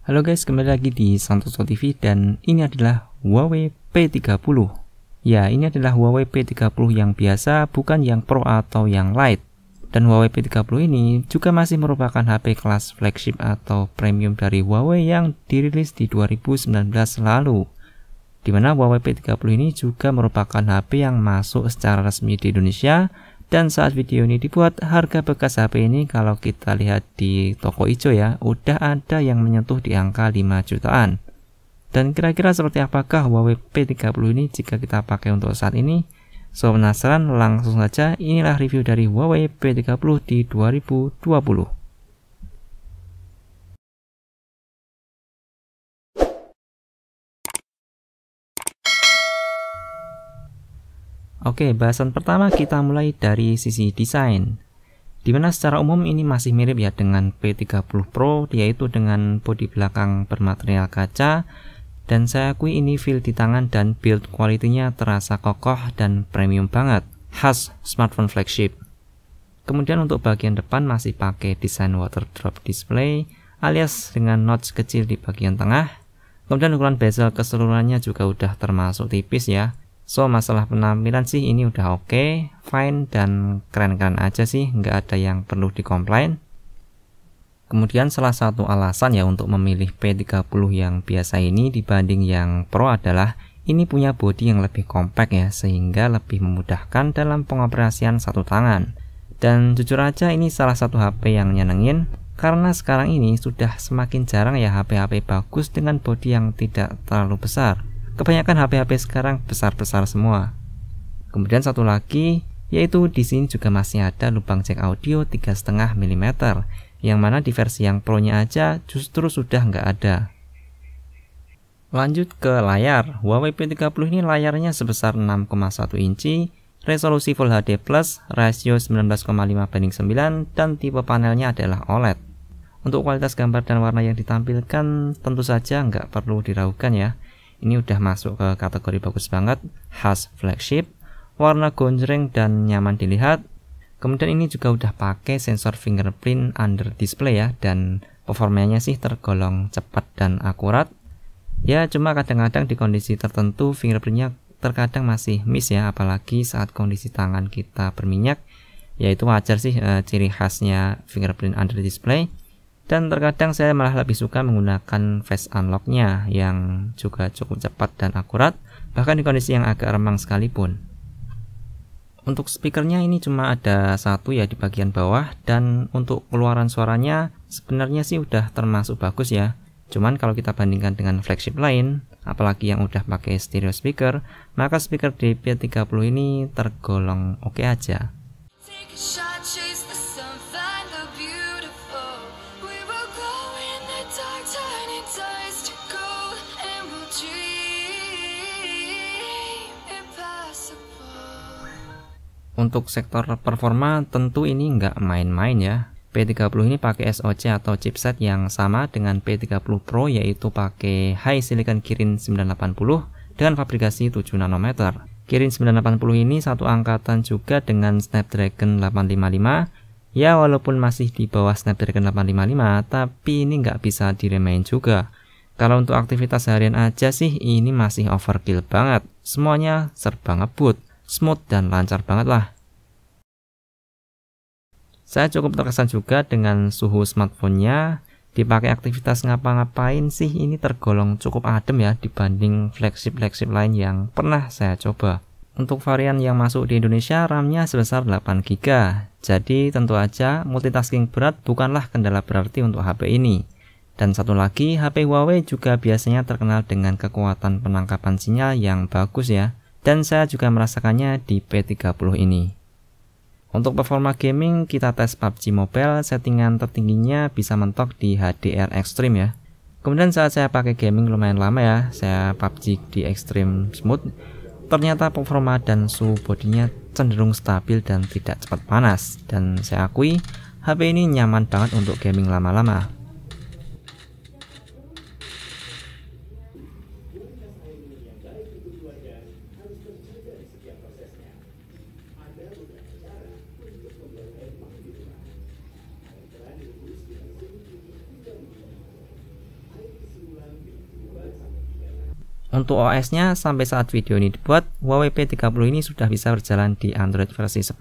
Halo guys, kembali lagi di Santoso TV dan ini adalah Huawei P30. Ya, ini adalah Huawei P30 yang biasa, bukan yang Pro atau yang Lite. Dan Huawei P30 ini juga masih merupakan HP kelas flagship atau premium dari Huawei yang dirilis di 2019 lalu. Di mana Huawei P30 ini juga merupakan HP yang masuk secara resmi di Indonesia dan saat video ini dibuat, harga bekas HP ini kalau kita lihat di toko hijau ya, udah ada yang menyentuh di angka 5 jutaan. Dan kira-kira seperti apakah Huawei P30 ini jika kita pakai untuk saat ini? So penasaran? Langsung saja inilah review dari Huawei P30 di 2020. Oke, bahasan pertama kita mulai dari sisi desain. Di mana secara umum ini masih mirip ya dengan P30 Pro, yaitu dengan bodi belakang bermaterial kaca, dan saya akui ini feel di tangan dan build quality-nya terasa kokoh dan premium banget, khas smartphone flagship. Kemudian untuk bagian depan masih pakai desain water drop display, alias dengan notch kecil di bagian tengah. Kemudian ukuran bezel keseluruhannya juga udah termasuk tipis ya, So masalah penampilan sih ini udah oke, okay, fine dan keren-keren aja sih, nggak ada yang perlu dikomplain. Kemudian salah satu alasan ya untuk memilih P30 yang biasa ini dibanding yang Pro adalah ini punya bodi yang lebih kompak ya sehingga lebih memudahkan dalam pengoperasian satu tangan. Dan jujur aja ini salah satu HP yang nyenengin karena sekarang ini sudah semakin jarang ya HP-HP bagus dengan bodi yang tidak terlalu besar. Kebanyakan HP-HP sekarang besar-besar semua. Kemudian satu lagi, yaitu di sini juga masih ada lubang jack audio 3,5 mm, yang mana di versi yang Pro-nya aja justru sudah nggak ada. Lanjut ke layar, Huawei P30 ini layarnya sebesar 6,1 inci, resolusi Full HD+, rasio 19,5 banding 9, dan tipe panelnya adalah OLED. Untuk kualitas gambar dan warna yang ditampilkan tentu saja nggak perlu diragukan ya, ini udah masuk ke kategori bagus banget khas flagship warna gonjreng dan nyaman dilihat. Kemudian ini juga udah pakai sensor fingerprint under display ya dan performanya sih tergolong cepat dan akurat. Ya cuma kadang-kadang di kondisi tertentu fingerprintnya terkadang masih miss ya apalagi saat kondisi tangan kita berminyak. Yaitu wajar sih e, ciri khasnya fingerprint under display dan terkadang saya malah lebih suka menggunakan face unlocknya yang juga cukup cepat dan akurat bahkan di kondisi yang agak remang sekalipun. Untuk speakernya ini cuma ada satu ya di bagian bawah dan untuk keluaran suaranya sebenarnya sih udah termasuk bagus ya. Cuman kalau kita bandingkan dengan flagship lain apalagi yang udah pakai stereo speaker maka speaker di P30 ini tergolong oke okay aja Untuk sektor performa tentu ini nggak main-main ya. P30 ini pakai SoC atau chipset yang sama dengan P30 Pro yaitu pakai High Silicon Kirin 980 dengan fabrikasi 7 nanometer. Kirin 980 ini satu angkatan juga dengan Snapdragon 855 Ya walaupun masih di bawah Snapdragon 855 tapi ini nggak bisa diremain juga. Kalau untuk aktivitas harian aja sih ini masih overkill banget. Semuanya serba ngebut smooth dan lancar banget lah. Saya cukup terkesan juga dengan suhu smartphone-nya. Dipakai aktivitas ngapa-ngapain sih ini tergolong cukup adem ya dibanding flagship-flagship lain yang pernah saya coba. Untuk varian yang masuk di Indonesia RAM-nya sebesar 8GB. Jadi tentu aja multitasking berat bukanlah kendala berarti untuk HP ini. Dan satu lagi, HP Huawei juga biasanya terkenal dengan kekuatan penangkapan sinyal yang bagus ya dan saya juga merasakannya di P30 ini. Untuk performa gaming, kita tes PUBG Mobile, settingan tertingginya bisa mentok di HDR Extreme ya. Kemudian saat saya pakai gaming lumayan lama ya, saya PUBG di Extreme Smooth, ternyata performa dan suhu bodinya cenderung stabil dan tidak cepat panas. Dan saya akui, HP ini nyaman banget untuk gaming lama-lama. Untuk OS-nya sampai saat video ini dibuat, Huawei P30 ini sudah bisa berjalan di Android versi 10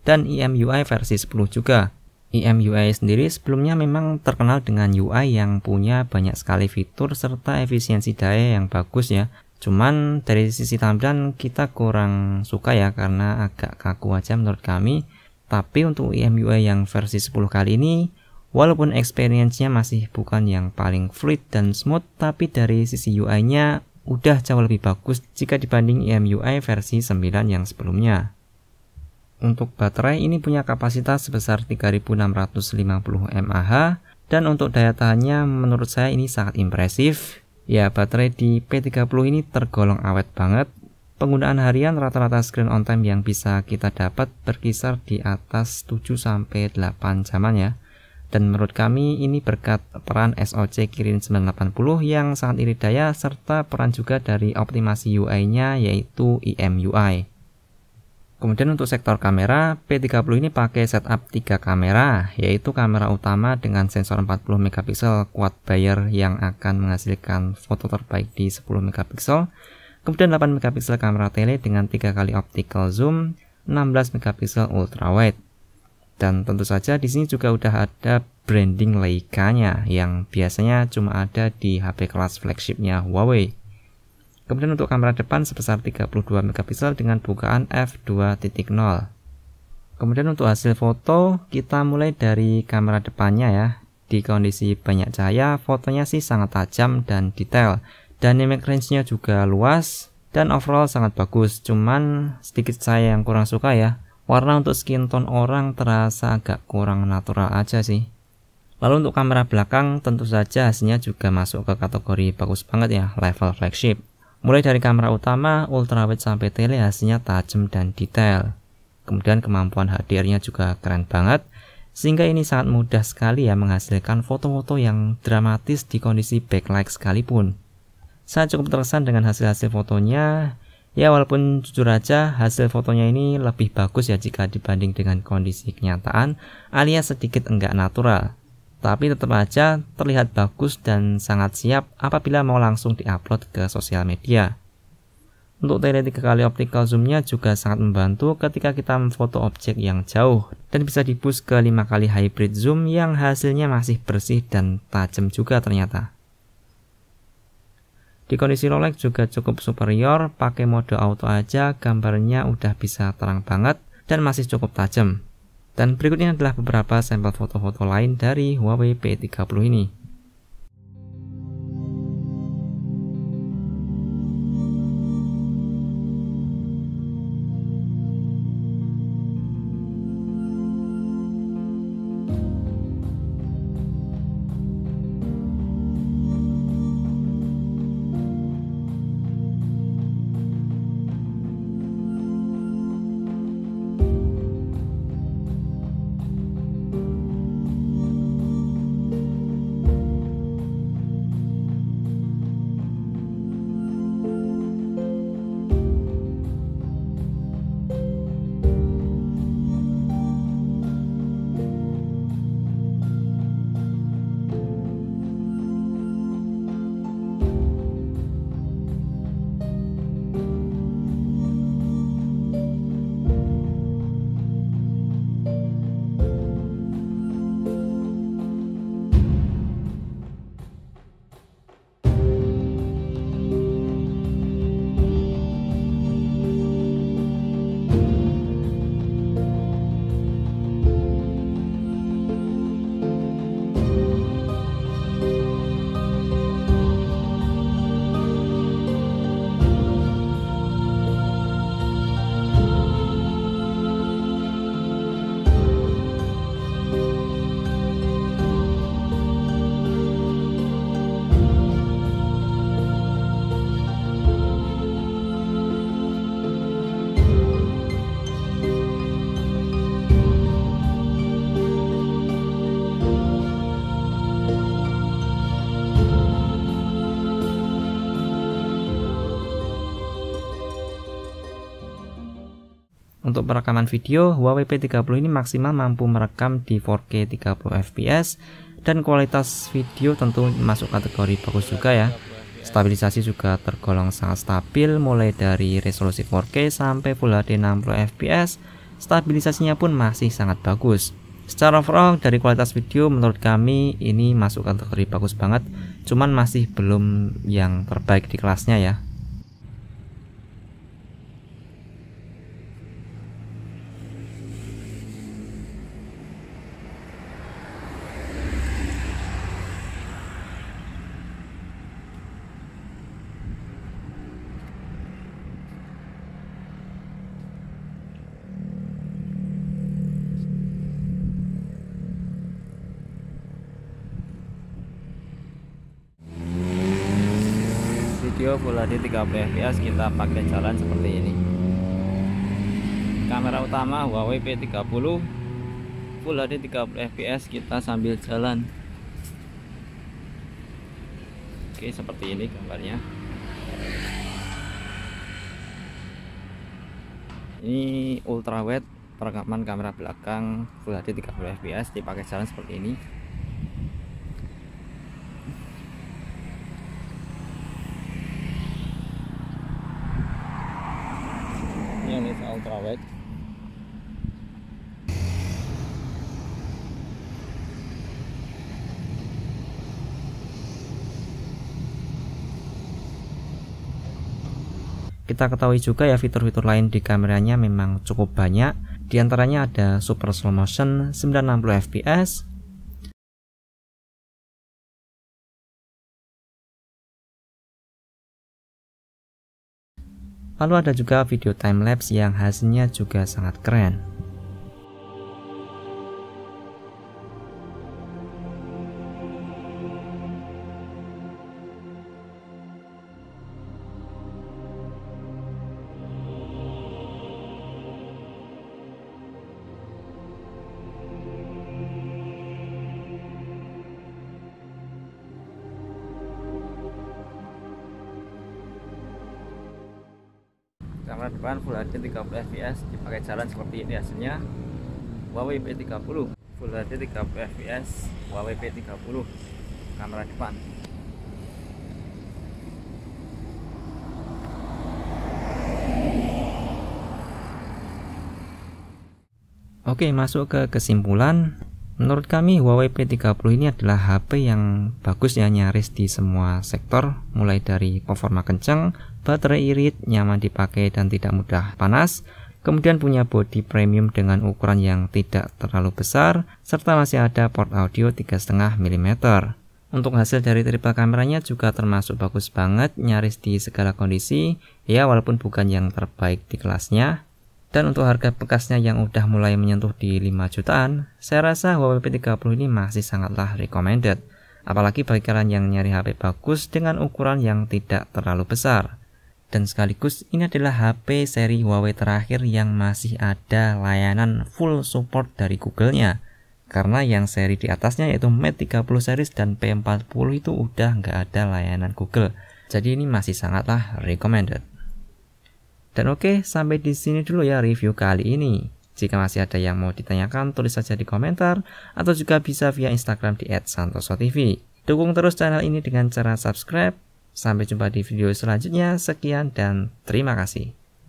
dan EMUI versi 10 juga. EMUI sendiri sebelumnya memang terkenal dengan UI yang punya banyak sekali fitur serta efisiensi daya yang bagus ya. Cuman dari sisi tampilan kita kurang suka ya karena agak kaku aja menurut kami. Tapi untuk EMUI yang versi 10 kali ini Walaupun experience-nya masih bukan yang paling fluid dan smooth, tapi dari sisi UI-nya udah jauh lebih bagus jika dibanding EMUI versi 9 yang sebelumnya. Untuk baterai ini punya kapasitas sebesar 3650 mAh dan untuk daya tahannya menurut saya ini sangat impresif. Ya, baterai di P30 ini tergolong awet banget. Penggunaan harian rata-rata screen on time yang bisa kita dapat berkisar di atas 7 sampai 8 jaman ya dan menurut kami ini berkat peran SOC Kirin 980 yang sangat irit daya serta peran juga dari optimasi UI-nya yaitu EMUI. Kemudian untuk sektor kamera, P30 ini pakai setup 3 kamera, yaitu kamera utama dengan sensor 40 megapiksel quad Bayer yang akan menghasilkan foto terbaik di 10 megapiksel. Kemudian 8 megapiksel kamera tele dengan 3 kali optical zoom, 16 megapiksel ultra wide. Dan tentu saja di sini juga udah ada branding Leica-nya yang biasanya cuma ada di HP kelas flagshipnya Huawei. Kemudian untuk kamera depan sebesar 32 megapiksel dengan bukaan f2.0. Kemudian untuk hasil foto kita mulai dari kamera depannya ya. Di kondisi banyak cahaya fotonya sih sangat tajam dan detail. Dynamic range-nya juga luas dan overall sangat bagus. Cuman sedikit saya yang kurang suka ya Warna untuk skin tone orang terasa agak kurang natural aja sih. Lalu untuk kamera belakang tentu saja hasilnya juga masuk ke kategori bagus banget ya, level flagship. Mulai dari kamera utama, ultrawide sampai tele hasilnya tajam dan detail. Kemudian kemampuan HDR-nya juga keren banget, sehingga ini sangat mudah sekali ya menghasilkan foto-foto yang dramatis di kondisi backlight sekalipun. Saya cukup terkesan dengan hasil-hasil fotonya, Ya walaupun jujur aja hasil fotonya ini lebih bagus ya jika dibanding dengan kondisi kenyataan alias sedikit enggak natural. Tapi tetap aja terlihat bagus dan sangat siap apabila mau langsung diupload ke sosial media. Untuk tele 3 kali optical zoomnya juga sangat membantu ketika kita memfoto objek yang jauh dan bisa diboost ke 5 kali hybrid zoom yang hasilnya masih bersih dan tajam juga ternyata. Di kondisi Rolex juga cukup superior, pakai mode auto aja gambarnya udah bisa terang banget dan masih cukup tajam. Dan berikutnya adalah beberapa sampel foto-foto lain dari Huawei P30 ini. Untuk perekaman video, Huawei P30 ini maksimal mampu merekam di 4K 30 fps dan kualitas video tentu masuk kategori bagus juga ya. Stabilisasi juga tergolong sangat stabil mulai dari resolusi 4K sampai Full HD 60 fps. Stabilisasinya pun masih sangat bagus. Secara overall dari kualitas video menurut kami ini masuk kategori bagus banget, cuman masih belum yang terbaik di kelasnya ya. Video Full HD 30 fps kita pakai jalan seperti ini. Kamera utama Huawei P30 Full HD 30 fps kita sambil jalan. Oke seperti ini gambarnya. Ini ultra wide perekaman kamera belakang Full HD 30 fps dipakai jalan seperti ini ultrawide kita ketahui juga ya fitur-fitur lain di kameranya memang cukup banyak di antaranya ada super slow motion 960 fps Lalu ada juga video timelapse yang hasilnya juga sangat keren. Depan Full HD 30 fps dipakai jalan seperti ini hasilnya. Huawei P30 Full HD 30 fps Huawei P30 kamera depan. Oke masuk ke kesimpulan. Menurut kami Huawei P30 ini adalah HP yang bagus ya nyaris di semua sektor mulai dari performa kencang, baterai irit, nyaman dipakai dan tidak mudah panas, kemudian punya bodi premium dengan ukuran yang tidak terlalu besar serta masih ada port audio 3,5 mm. Untuk hasil dari triple kameranya juga termasuk bagus banget, nyaris di segala kondisi, ya walaupun bukan yang terbaik di kelasnya, dan untuk harga bekasnya yang udah mulai menyentuh di 5 jutaan, saya rasa Huawei P30 ini masih sangatlah recommended. Apalagi bagi kalian yang nyari HP bagus dengan ukuran yang tidak terlalu besar. Dan sekaligus ini adalah HP seri Huawei terakhir yang masih ada layanan full support dari Google-nya. Karena yang seri di atasnya yaitu Mate 30 series dan P40 itu udah nggak ada layanan Google. Jadi ini masih sangatlah recommended. Dan oke, sampai di sini dulu ya review kali ini. Jika masih ada yang mau ditanyakan, tulis saja di komentar atau juga bisa via Instagram di @santosotv. Dukung terus channel ini dengan cara subscribe. Sampai jumpa di video selanjutnya. Sekian dan terima kasih.